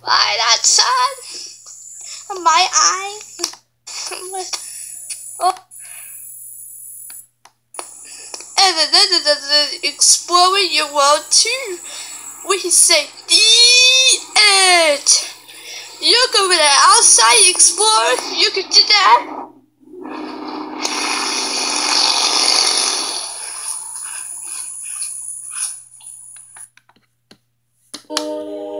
Why that sun? My eye. oh. And then, then, then, then, exploring your world too. We say the end. You go there outside explore. You can do that. Música